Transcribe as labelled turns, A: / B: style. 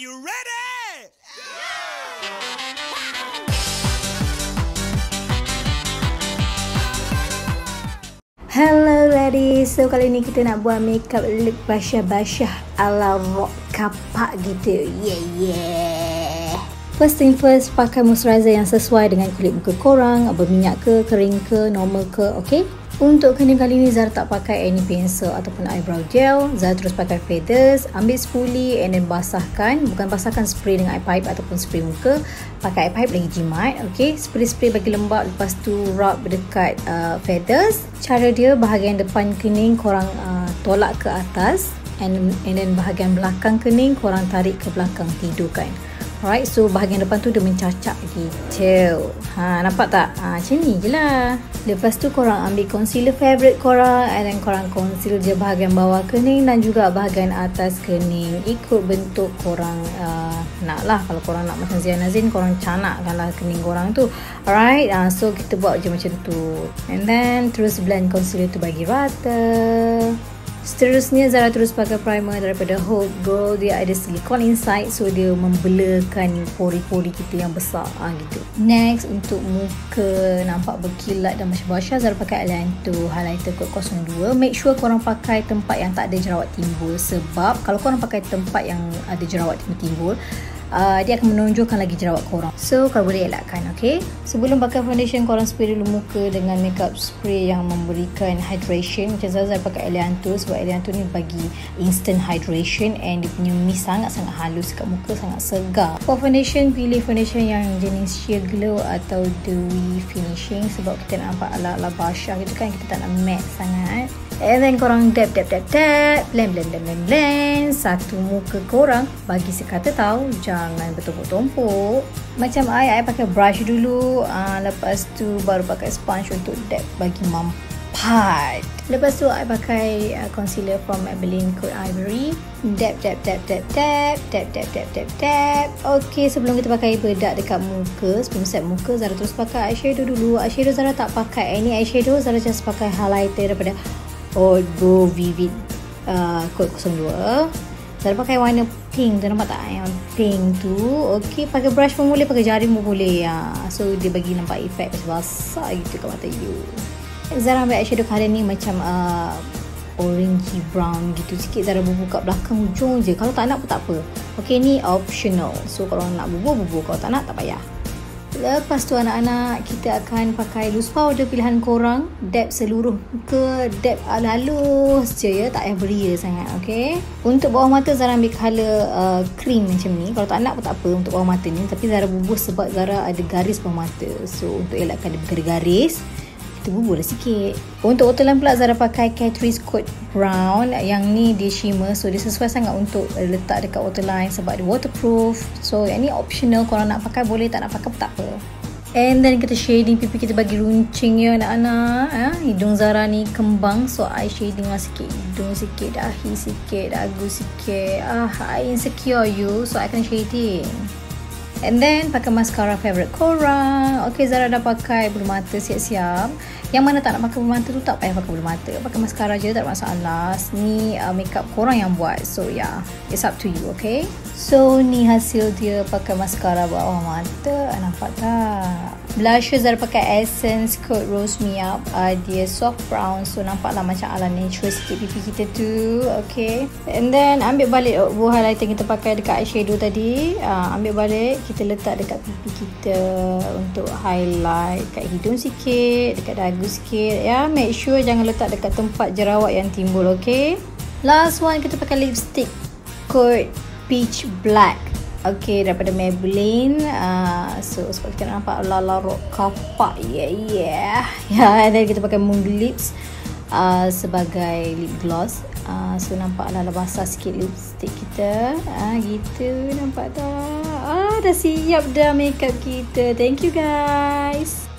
A: you ready?
B: Hello ladies, so kali ni kita nak buat makeup look basyah-basyah ala rock kapak gitu. Yeah yeah. First thing first, pakai moisturizer yang sesuai dengan kulit muka korang, berminyak ke, kering ke, normal ke, okay? Untuk kening kali ni Zara tak pakai any pencil ataupun eyebrow gel. Zara terus pakai feathers, ambil spoolie and then basahkan. Bukan basahkan spray dengan eye pipe ataupun spray muka. Pakai eye pipe lagi jimat. Okay, spray-spray bagi lembab lepas tu rub dekat uh, feathers. Cara dia bahagian depan kening korang uh, tolak ke atas and, and then bahagian belakang kening korang tarik ke belakang tidur kan. Alright, so bahagian depan tu dia mencacak gitu. Ha, nampak tak? Ha, macam ni je lah. Lepas tu korang ambil concealer favorite korang and then korang conceal je bahagian bawah kening dan juga bahagian atas kening. Ikut bentuk korang uh, nak lah. Kalau korang nak macam Zian Azin, korang canakkan lah kening korang tu. Alright, uh, so kita buat je macam tu. And then terus blend concealer tu bagi rata. Seterusnya Zara terus pakai primer daripada Hope Girl. Dia ada silikon inside so dia membelakan pori-pori kita yang besar ah gitu. Next untuk muka nampak berkilat dan macam basah Zara pakai Alanto highlighter kod 02. Make sure korang pakai tempat yang tak ada jerawat timbul sebab kalau korang pakai tempat yang ada jerawat timbul-timbul uh, dia akan menonjolkan lagi jerawat korang. So, korang boleh elakkan, okay? Sebelum pakai foundation, korang spray dulu muka dengan makeup spray yang memberikan hydration. Macam Zaza pakai Elianto sebab Elianto ni bagi instant hydration and dia punya mist sangat-sangat halus kat muka, sangat segar. For foundation, pilih foundation yang jenis sheer glow atau dewy finishing sebab kita nak nampak ala-ala basah gitu kan. Kita tak nak matte sangat. And then korang dab dab dab dab. Blend blend blend blend blend. Satu muka korang Bagi sekata tahu Jangan bertumpuk-tumpuk. Macam I I pakai brush dulu. Uh, Lepas tu baru pakai sponge Untuk dab bagi mampat. Lepas tu I pakai uh, concealer from Maybelline Code Ivory. Dab dab dab dab dab. Dab dab dab dab dab. Okay sebelum kita pakai bedak dekat muka Sebelum set muka Zara terus pakai eyeshadow dulu. Eyeshadow Zara tak pakai. Any eyeshadow Zara just pakai highlighter daripada Old Go Vivid. Uh, Code 02 Zara pakai warna pink tu nampak tak? Yang pink tu Okay pakai brush pun boleh pakai jari pun boleh. Ya. So dia bagi nampak efek macam basah gitu kat mata you. Zara ambil eyeshadow colour ni macam uh, orangey brown gitu sikit. Zara bubuh kat belakang hujung je. Kalau tak nak pun tak apa. Okay ni optional. So kalau nak bubuh bubuh. Kalau tak nak tak payah Lepas tu anak-anak kita akan pakai loose powder pilihan korang. Dab seluruh muka Dab halus je ya. Tak payah beria sangat okay Untuk bawah mata Zara ambil colour uh, cream macam ni. Kalau tak nak pun tak apa untuk bawah mata ni. Tapi Zara bubuh sebab Zara ada garis bawah mata. So untuk elakkan dia bergaris bubur dah sikit. Untuk waterline pula Zara pakai Catrice Coat Brown. Yang ni dia shimmer so dia sesuai sangat untuk letak dekat waterline sebab dia waterproof. So yang ni optional. Korang nak pakai boleh tak nak pakai pun tak apa. And then kita shading pipi kita bagi runcing ya anak-anak eh? hidung Zara ni kembang so eye shading lah sikit. Hidung sikit dahi sikit dagu sikit. Ah I insecure you so I akan shading And then pakai mascara favorite korang. Okay Zara dah pakai bulu mata siap-siap. Yang mana tak nak pakai bulu mata tu tak payah pakai bulu mata. Pakai mascara je tak ada masalah. Ni uh, makeup korang yang buat. So yeah, it's up to you, okay? So ni hasil dia pakai mascara bawah mata. Nampak tak? Blusher Zara pakai Essence Code Rose Me Up uh, Dia soft brown. So nampaklah macam ala natural sikit pipi kita tu. Okay. And then ambil balik buah highlighter kita pakai dekat eyeshadow tadi. Uh, Ambil balik. Kita letak dekat pipi kita Untuk highlight Dekat hidung sikit Dekat dagu sikit. Ya make sure jangan letak dekat tempat jerawat yang timbul Okay? Last one kita pakai lipstick Code Peach Black Okay, daripada Maybelline. Uh, so, sebab kita nampak Lala Rock kapak. Yeah, yeah. Ya, yeah, dan kita pakai Moon Lips uh, sebagai lip gloss. Uh, so, nampak Lala basah sikit lipstick kita. Ah, uh, gitu. Nampak tak? Ah, dah siap dah makeup kita. Thank you, guys.